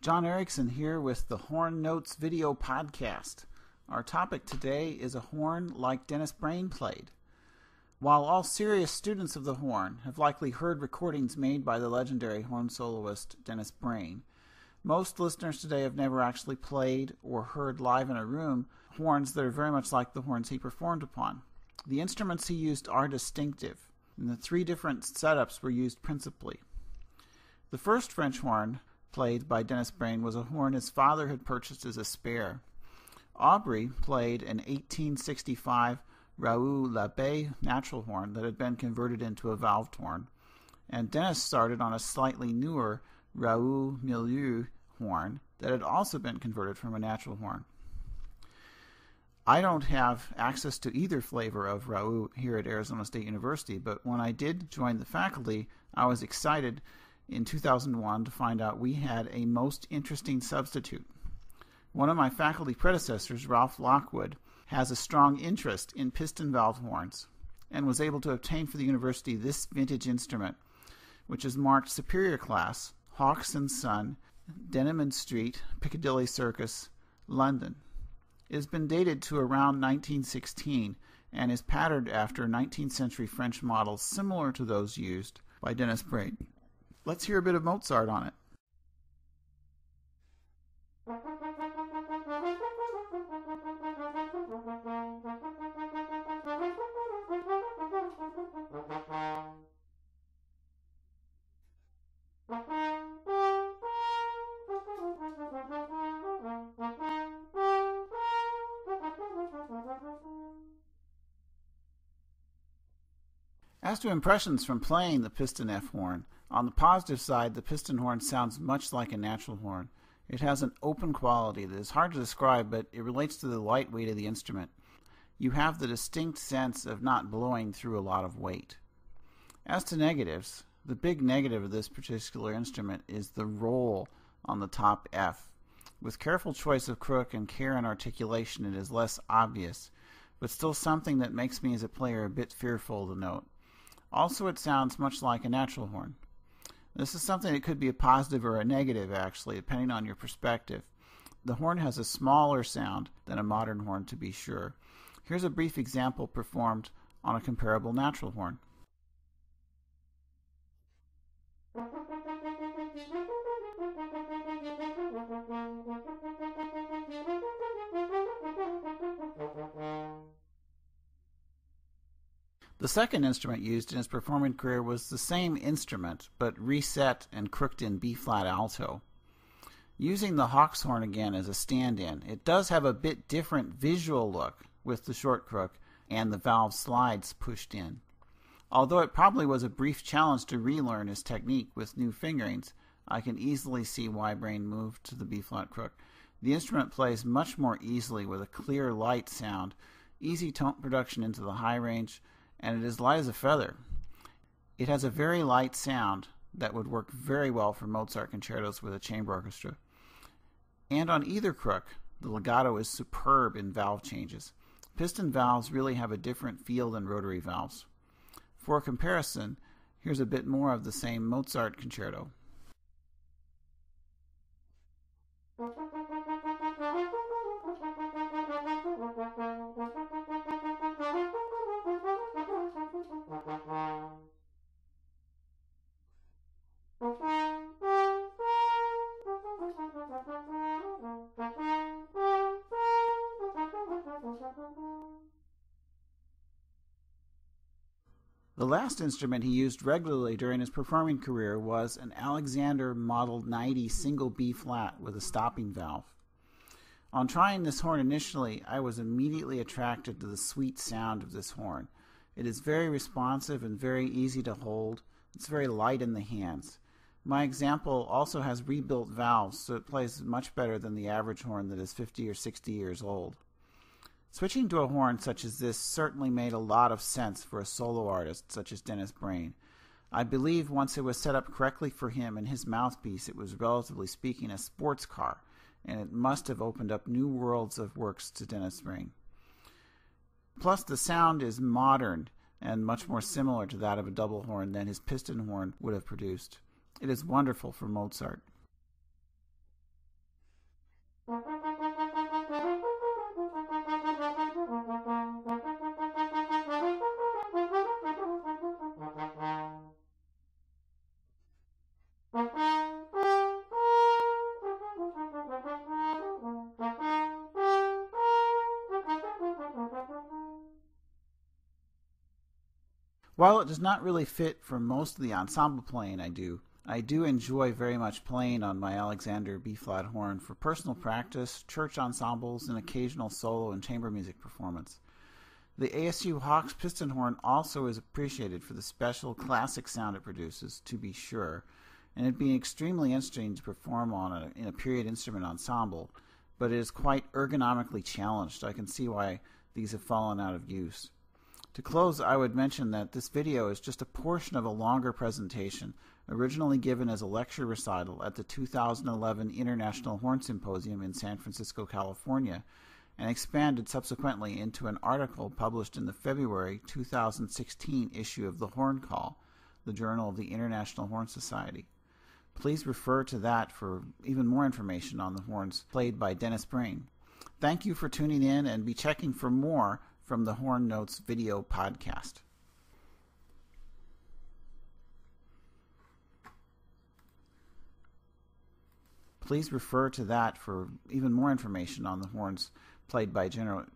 John Ericson here with the Horn Notes video podcast. Our topic today is a horn like Dennis Brain played. While all serious students of the horn have likely heard recordings made by the legendary horn soloist Dennis Brain, most listeners today have never actually played or heard live in a room horns that are very much like the horns he performed upon. The instruments he used are distinctive, and the three different setups were used principally. The first French horn, played by Dennis Brain, was a horn his father had purchased as a spare. Aubrey played an 1865 Raoux Labbaye natural horn that had been converted into a valved horn, and Dennis started on a slightly newer Raoux Millereau horn that had also been converted from a natural horn. I don't have access to either flavor of Raoux here at Arizona State University, but when I did join the faculty, I was excited in 2001 to find out we had a most interesting substitute. One of my faculty predecessors, Ralph Lockwood, has a strong interest in piston valve horns and was able to obtain for the university this vintage instrument, which is marked Superior Class Hawkes and Son, Denman Street, Piccadilly Circus, London. It has been dated to around 1916 and is patterned after 19th century French models similar to those used by Dennis Brain. Let's hear a bit of Mozart on it. As to impressions from playing the piston F horn, on the positive side, the piston horn sounds much like a natural horn. It has an open quality that is hard to describe, but it relates to the light weight of the instrument. You have the distinct sense of not blowing through a lot of weight. As to negatives, the big negative of this particular instrument is the roll on the top F. With careful choice of crook and care in articulation, it is less obvious, but still something that makes me as a player a bit fearful to note. Also, it sounds much like a natural horn. This is something that could be a positive or a negative, actually, depending on your perspective. The horn has a smaller sound than a modern horn, to be sure. Here's a brief example performed on a comparable natural horn. The second instrument used in his performing career was the same instrument, but reset and crooked in B flat alto. Using the Hawkes horn again as a stand in, it does have a bit different visual look with the short crook and the valve slides pushed in. Although it probably was a brief challenge to relearn his technique with new fingerings, I can easily see why Brain moved to the B flat crook. The instrument plays much more easily with a clear, light sound, easy tone production into the high range, and it is light as a feather. It has a very light sound that would work very well for Mozart concertos with a chamber orchestra. And on either crook, the legato is superb in valve changes. Piston valves really have a different feel than rotary valves. For comparison, here's a bit more of the same Mozart concerto. The last instrument he used regularly during his performing career was an Alexander Model 90 single B flat with a stopping valve. On trying this horn initially, I was immediately attracted to the sweet sound of this horn. It is very responsive and very easy to hold. It's very light in the hands. My example also has rebuilt valves, so it plays much better than the average horn that is 50 or 60 years old. Switching to a horn such as this certainly made a lot of sense for a solo artist such as Dennis Brain. I believe once it was set up correctly for him and his mouthpiece, it was relatively speaking a sports car, and it must have opened up new worlds of works to Dennis Brain. Plus, the sound is modern and much more similar to that of a double horn than his piston horn would have produced. It is wonderful for Mozart. While it does not really fit for most of the ensemble playing I do, I do enjoy very much playing on my Alexander B flat horn for personal practice, church ensembles, and occasional solo and chamber music performance. The ASU Hawkes piston horn also is appreciated for the special classic sound it produces, to be sure, and it'd be extremely interesting to perform on a, in a period instrument ensemble, but it is quite ergonomically challenged. I can see why these have fallen out of use. To close, I would mention that this video is just a portion of a longer presentation originally given as a lecture recital at the 2011 International Horn Symposium in San Francisco, California, and expanded subsequently into an article published in the February 2016 issue of the Horn Call, the Journal of the International Horn Society. Please refer to that for even more information on the horns played by Dennis Brain. Thank you for tuning in and be checking for more from the Horn Notes video podcast. Please refer to that for even more information on the horns played by General